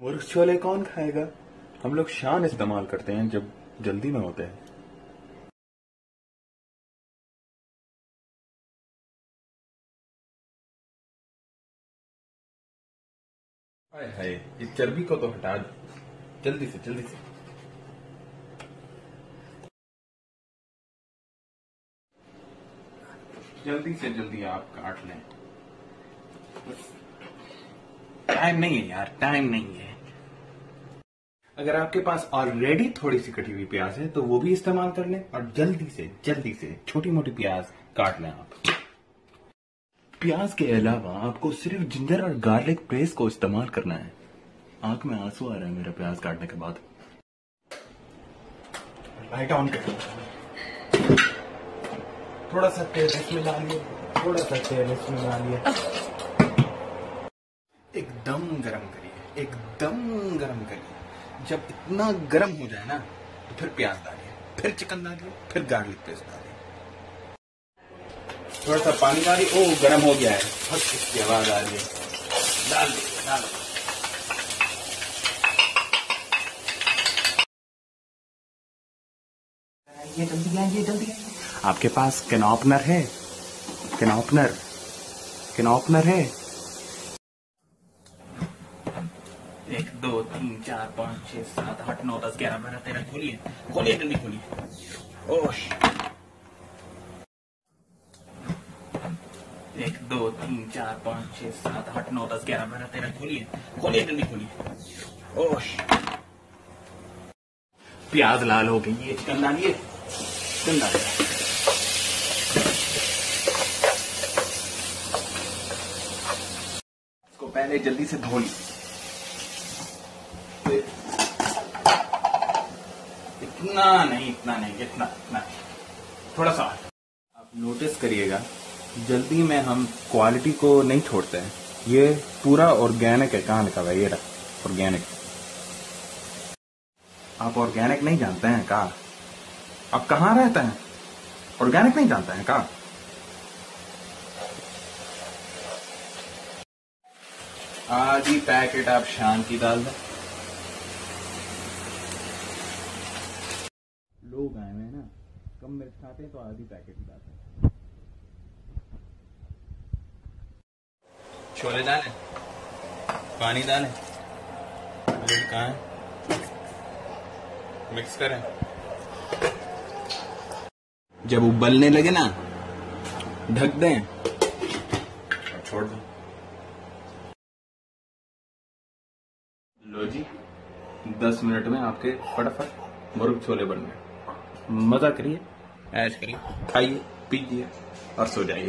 मुर्ग छोले कौन खाएगा? हम लोग शान इस्तेमाल करते हैं जब जल्दी में होते हैं। हाय हाय, इस चर्बी को तो हटा दो। जल्दी से जल्दी से। जल्दी से जल्दी आप काट लें। टाइम नहीं है यार, टाइम नहीं है। अगर आपके पास ऑलरेडी थोड़ी सी कटी हुई प्याज है तो वो भी इस्तेमाल कर लें और जल्दी से जल्दी से छोटी मोटी प्याज काट लें आप। प्याज के अलावा आपको सिर्फ़ जिंजर और गार्लिक पेस्ट को इस्तेमाल करना है। आँख में आँसू आ रहा है मेरा प्याज काटने के बाद। लाइट ऑन कर थोड़ा सा तेल इसमें डालिए थोड़ा सा तेल इसमें डालिए। एकदम गरम करिए, एकदम गरम करिए। जब इतना गर्म हो जाए ना तो फिर प्याज डालिए फिर चिकन डालिए फिर गार्लिक पेस्ट डालिए। थोड़ा सा पानी डालिए ओ गरम हो गया है। फट इसकी आवाज़ आ रही है। डाल दीजिए डाल आइए जल्दी आइए जल्दी आइए आपके पास कैन ओपनर है? कैन ओपनर कैन ओपनर है? एक, दो, तीन, चार, पाँच छह सात, आठ, नौ, दस, ग्यारह, बारह, तेरह, खोलिए। खोलिए, जल्दी खोलिए। ओश। एक, दो, तीन, चार, पाँच छह सात, आठ, नौ, दस, ग्यारह, बारह, तेरह, खोलिए। खोलिए, जल्दी खोलिए। ओश। प्याज लाल हो गई है चिकन डालिए। चिकन डालिए। पहले जल्दी से धो लीजिए इतना नहीं इतना नहीं, इतना इतना। थोड़ा सा। आप नोटिस करिएगा, जल्दी में हम क्वालिटी को नहीं छोड़ते हैं। ये पूरा ऑर्गेनिक है कहाँ लिखा हुआ ये रहा ऑर्गेनिक आप ऑर्गेनिक नहीं जानते हैं का? आप कहाँ रहते हैं? ऑर्गेनिक नहीं जानते हैं का? आधी पैकेट आप शान की डाल दें। लोग आए हुए हैं ना, कम मिर्च खाते हैं तो आधी पैकेट डालते हैं। छोले डालें? पानी डालें? लिड कहाँ है? मिक्स करें। जब उबलने लगे ना, ढक दें। और छोड़ दें। लो जी, दस मिनट में आपके फटाफट मुर्ग छोले बन गए। मज़ा करिए ऐश करिए खाइए पीजिए और सो जाइए।